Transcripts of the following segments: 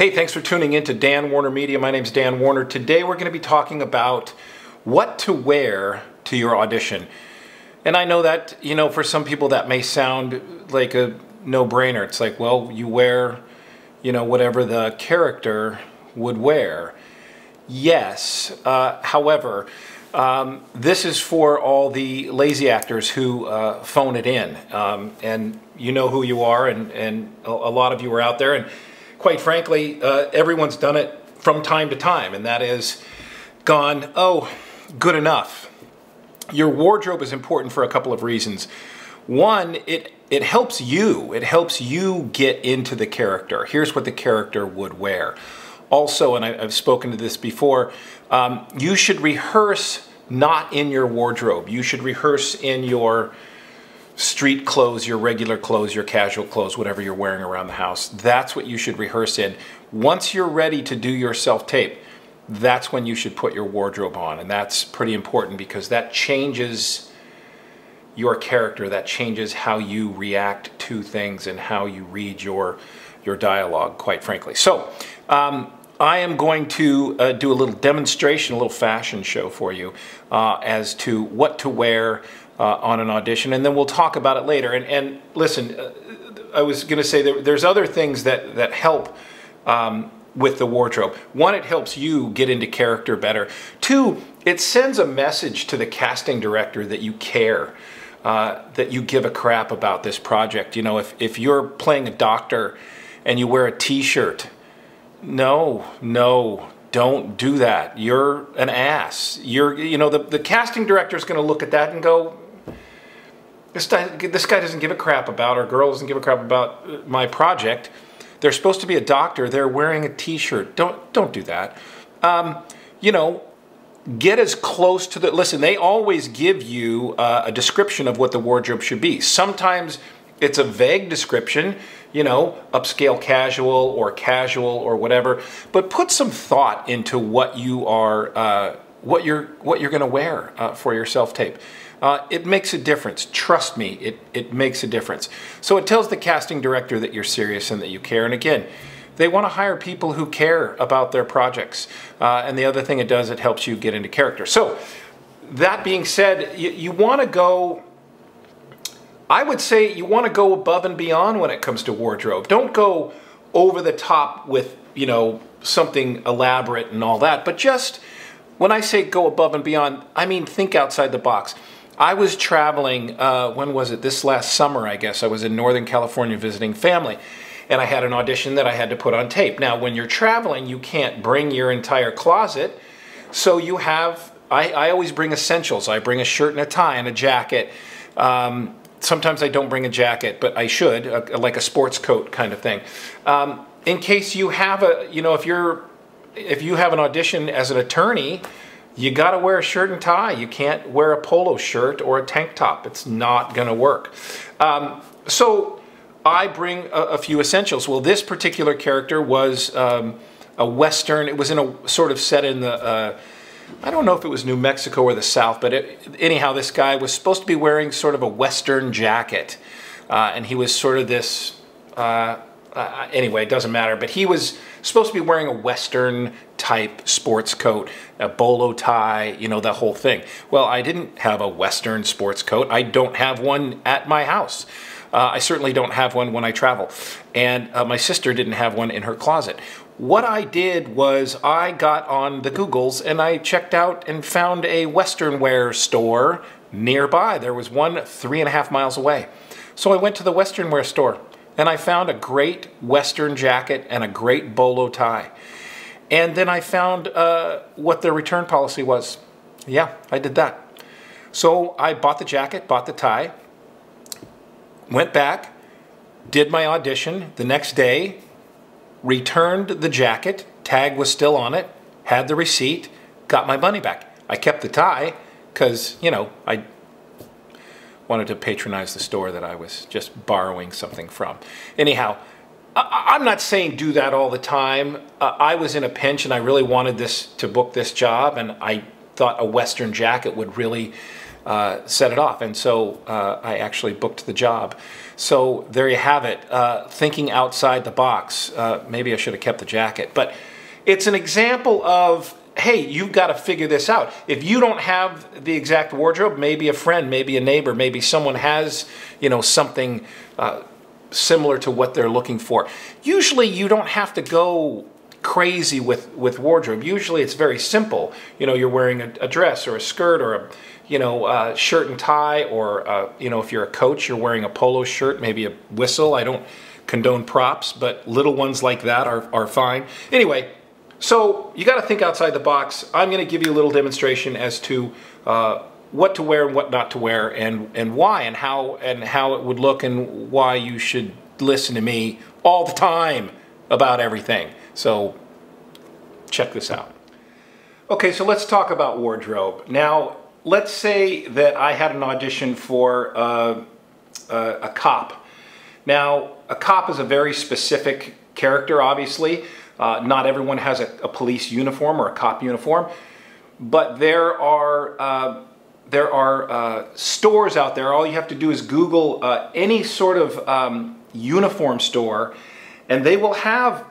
Hey, thanks for tuning in to Dan Warner Media. My name's Dan Warner. Today we're going to be talking about what to wear to your audition. And I know that, you know, for some people that may sound like a no-brainer. It's like, well, you wear, you know, whatever the character would wear. Yes. Uh, however, um, this is for all the lazy actors who uh, phone it in. Um, and you know who you are, and, and a, a lot of you are out there. And quite frankly, uh, everyone's done it from time to time, and that is gone, oh, good enough. Your wardrobe is important for a couple of reasons. One, it, it helps you. It helps you get into the character. Here's what the character would wear. Also, and I, have spoken to this before, um, you should rehearse not in your wardrobe. You should rehearse in your street clothes, your regular clothes, your casual clothes, whatever you're wearing around the house. That's what you should rehearse in. Once you're ready to do your self-tape, that's when you should put your wardrobe on. And that's pretty important because that changes your character. That changes how you react to things and how you read your, your dialogue, quite frankly. So, um, I am going to uh, do a little demonstration, a little fashion show for you uh, as to what to wear uh, on an audition, and then we'll talk about it later. And, and listen, uh, I was going to say that there's other things that that help. Um, with the wardrobe. One, it helps you get into character better. Two, it sends a message to the casting director that you care, uh, that you give a crap about this project. You know, if, if you're playing a doctor and you wear a t-shirt, no, no, don't do that. You're an ass. You're, you know, the, the casting director is going to look at that and go, this guy, this guy doesn't give a crap about, or girl doesn't give a crap about uh, my project. They're supposed to be a doctor. They're wearing a T-shirt. Don't don't do that. Um, you know, get as close to the. Listen, they always give you uh, a description of what the wardrobe should be. Sometimes it's a vague description. You know, upscale casual or casual or whatever. But put some thought into what you are, uh, what you're, what you're going to wear uh, for your self tape. Uh, it makes a difference. Trust me, it, it makes a difference. So it tells the casting director that you're serious and that you care. And again, they want to hire people who care about their projects. Uh, and the other thing it does, it helps you get into character. So that being said, you, you want to go, I would say you want to go above and beyond when it comes to wardrobe. Don't go over the top with, you know, something elaborate and all that, but just when I say go above and beyond, I mean think outside the box. I was traveling, uh, when was it? This last summer, I guess. I was in Northern California visiting family. And I had an audition that I had to put on tape. Now, when you're traveling, you can't bring your entire closet. So you have, I, I always bring essentials. I bring a shirt and a tie and a jacket. Um, sometimes I don't bring a jacket, but I should, a, like a sports coat kind of thing. Um, in case you have a, you know, if you're, if you have an audition as an attorney, you got to wear a shirt and tie. You can't wear a polo shirt or a tank top. It's not going to work. Um, so I bring a, a, few essentials. Well, this particular character was um, a Western. It was in a sort of set in the, uh, I don't know if it was New Mexico or the South, but it, anyhow, this guy was supposed to be wearing sort of a Western jacket. Uh, and he was sort of this, uh, uh anyway, it doesn't matter, but he was supposed to be wearing a Western type sports coat, a bolo tie, you know, the whole thing. Well, I didn't have a Western sports coat. I don't have one at my house. Uh, I certainly don't have one when I travel. And uh, my sister didn't have one in her closet. What I did was I got on the Googles and I checked out and found a Western wear store nearby. There was one three and a half miles away. So I went to the Western wear store and I found a great Western jacket and a great bolo tie. And then I found uh, what their return policy was. Yeah, I did that. So I bought the jacket, bought the tie, went back, did my audition the next day, returned the jacket, tag was still on it, had the receipt, got my money back. I kept the tie because, you know, I wanted to patronize the store that I was just borrowing something from. Anyhow, I, am not saying do that all the time. Uh, I was in a pinch and I really wanted this to book this job, and I thought a Western jacket would really uh, set it off. And so uh, I actually booked the job. So there you have it, uh, thinking outside the box. Uh, maybe I should have kept the jacket. But it's an example of hey, you've got to figure this out. If you don't have the exact wardrobe, maybe a friend, maybe a neighbor, maybe someone has, you know, something uh, similar to what they're looking for. Usually you don't have to go crazy with, with wardrobe. Usually it's very simple. You know, you're wearing a, a dress or a skirt or a, you know, uh, shirt and tie, or, uh, you know, if you're a coach, you're wearing a polo shirt, maybe a whistle. I don't condone props, but little ones like that are, are fine. Anyway, so you got to think outside the box. I'm going to give you a little demonstration as to uh, what to wear and what not to wear and, and why and how and how it would look and why you should listen to me all the time about everything. So check this out. Okay, so let's talk about wardrobe. Now, let's say that I had an audition for uh, uh, a cop. Now, a cop is a very specific character, obviously. Uh, not everyone has a, a, police uniform or a cop uniform, but there are uh, there are uh, stores out there. All you have to do is Google uh, any sort of um, uniform store, and they will have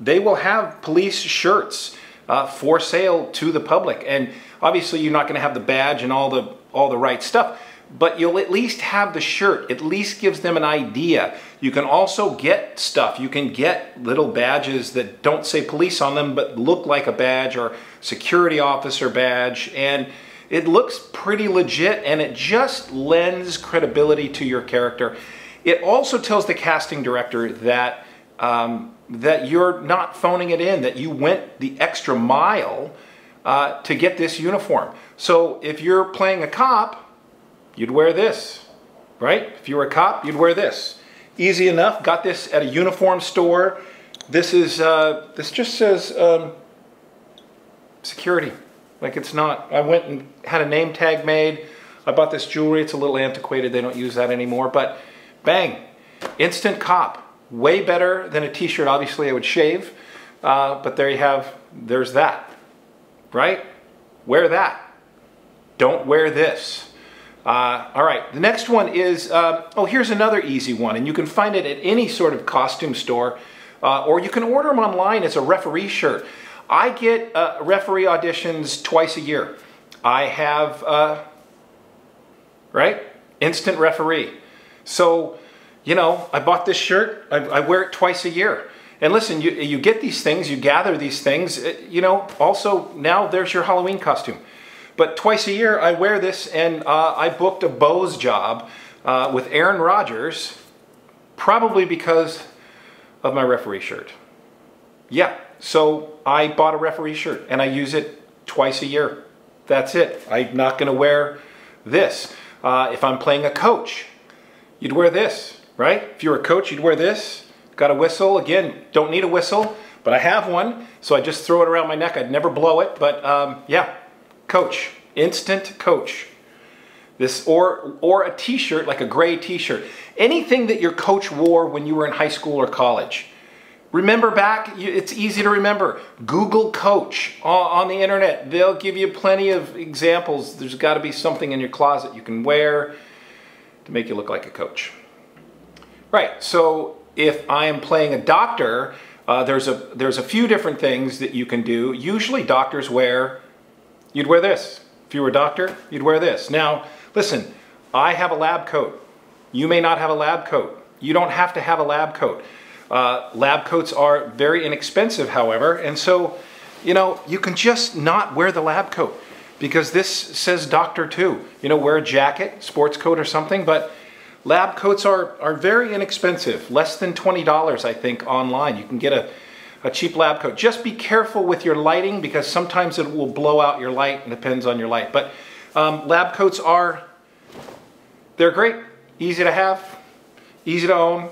they will have police shirts uh, for sale to the public. And obviously, you're not going to have the badge and all the all the right stuff, but you'll at least have the shirt. At least gives them an idea. You can also get stuff. You can get little badges that don't say police on them, but look like a badge or security officer badge and it looks pretty legit and it just lends credibility to your character. It also tells the casting director that um, that you're not phoning it in, that you went the extra mile uh, to get this uniform. So if you're playing a cop, you'd wear this, right? If you were a cop, you'd wear this. Easy enough. Got this at a uniform store. This is uh, this just says um, security. Like it's not, I went and had a name tag made. I bought this jewelry. It's a little antiquated. They don't use that anymore. But bang, instant cop. Way better than a t-shirt. Obviously I would shave. Uh, but there you have, there's that. Right? Wear that. Don't wear this. Uh, all right, the next one is, uh, oh, here's another easy one, and you can find it at any sort of costume store, uh, or you can order them online as a referee shirt. I get uh, referee auditions twice a year. I have, uh, right? Instant referee. So, you know, I bought this shirt. I, I, wear it twice a year. And listen, you, you get these things, you gather these things. Uh, you know, also now there's your Halloween costume. But twice a year I wear this and uh, I booked a Bose job uh, with Aaron Rodgers, probably because of my referee shirt. Yeah, so I bought a referee shirt and I use it twice a year. That's it. I'm not going to wear this. Uh, if I'm playing a coach, you'd wear this, right? If you're a coach, you'd wear this. Got a whistle. Again, don't need a whistle, but I have one, so I just throw it around my neck. I'd never blow it, but um, yeah, coach, instant coach. This or or a t-shirt like a gray t-shirt. Anything that your coach wore when you were in high school or college. Remember back, it's easy to remember. Google Coach on the internet. They'll give you plenty of examples. There's got to be something in your closet you can wear to make you look like a coach. Right, so if I am playing a doctor, uh, there's, a, there's a few different things that you can do. Usually doctors wear, you'd wear this. If you were a doctor, you'd wear this. Now, listen, I have a lab coat. You may not have a lab coat. You don't have to have a lab coat. Uh, lab coats are very inexpensive, however, and so, you know, you can just not wear the lab coat because this says doctor too. You know, wear a jacket, sports coat or something, but lab coats are, are very inexpensive, less than $20, I think, online. You can get a, a cheap lab coat. Just be careful with your lighting because sometimes it will blow out your light. It depends on your light. But um, lab coats are, they're great, easy to have, easy to own,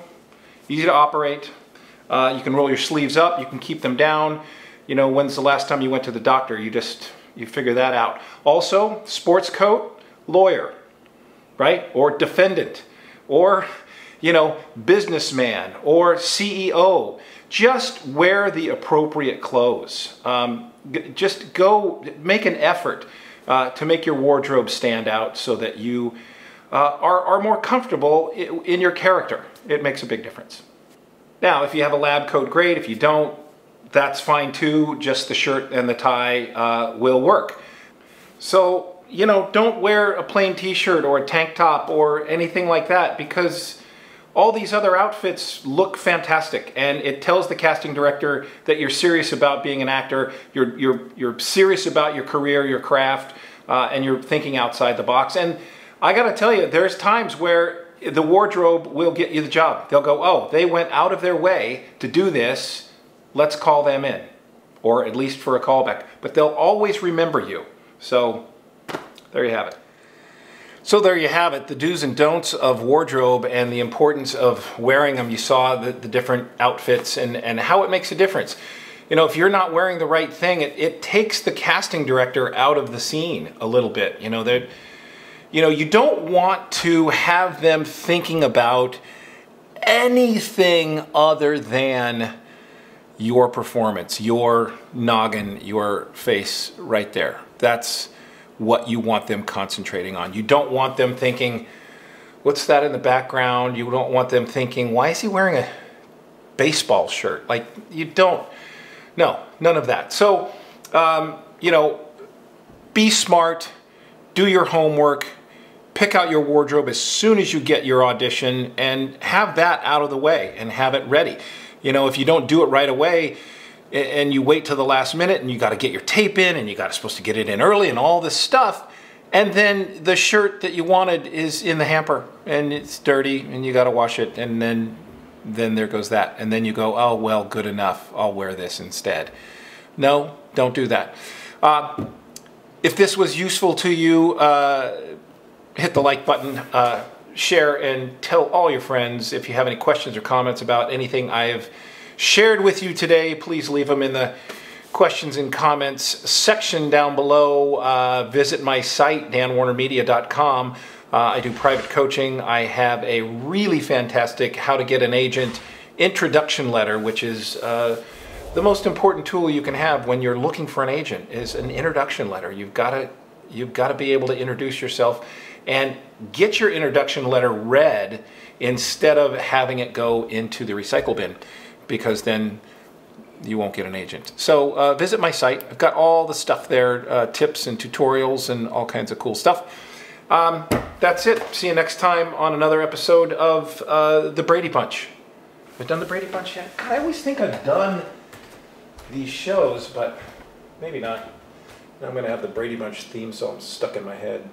easy to operate. Uh, you can roll your sleeves up, you can keep them down. You know, when's the last time you went to the doctor? You just, you figure that out. Also, sports coat, lawyer, right? Or defendant, or, you know, businessman, or CEO. Just wear the appropriate clothes. Um, just go, make an effort. uh, to make your wardrobe stand out so that you uh, are, are more comfortable in your character. It makes a big difference. Now, if you have a lab coat, great. If you don't, that's fine too. Just the shirt and the tie uh, will work. So, you know, don't wear a plain t-shirt or a tank top or anything like that because all these other outfits look fantastic and it tells the casting director that you're serious about being an actor, you're, you're, you're serious about your career, your craft, uh, and you're thinking outside the box. And I gotta tell you, there's times where the wardrobe will get you the job. They'll go, oh, they went out of their way to do this, let's call them in. Or at least for a callback. But they'll always remember you. So there you have it. So there you have it, the do's and don'ts of wardrobe and the importance of wearing them. You saw the, the different outfits and, and how it makes a difference. You know, if you're not wearing the right thing, it, it takes the casting director out of the scene a little bit. You know, that you know, you don't want to have them thinking about anything other than your performance, your noggin, your face right there. That's what you want them concentrating on. You don't want them thinking, what's that in the background? You don't want them thinking, why is he wearing a baseball shirt? Like, you don't, no, none of that. So, um, you know, be smart, do your homework, pick out your wardrobe as soon as you get your audition and have that out of the way and have it ready. You know, if you don't do it right away, and you wait till the last minute and you got to get your tape in and you got supposed to get it in early and all this stuff. And then the shirt that you wanted is in the hamper and it's dirty and you got to wash it. And then then there goes that. And then you go oh well good enough. I'll wear this instead. No don't do that. Uh, if this was useful to you uh, hit the like button uh, share and tell all your friends if you have any questions or comments about anything I have shared with you today, please leave them in the questions and comments section down below. Uh, visit my site, danwarnermedia.com. Uh, I do private coaching. I have a really fantastic How to Get an Agent introduction letter, which is uh, the most important tool you can have when you're looking for an agent is an introduction letter. You've got to you've got to be able to introduce yourself and get your introduction letter read instead of having it go into the recycle bin because then you won't get an agent. So uh, visit my site. I've got all the stuff there, uh, tips and tutorials and all kinds of cool stuff. Um, that's it. See you next time on another episode of uh, The Brady Bunch. Have I done The Brady Bunch yet? God, I always think I've done these shows, but maybe not. I'm going to have the Brady Bunch theme song stuck in my head.